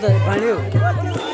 的朋友。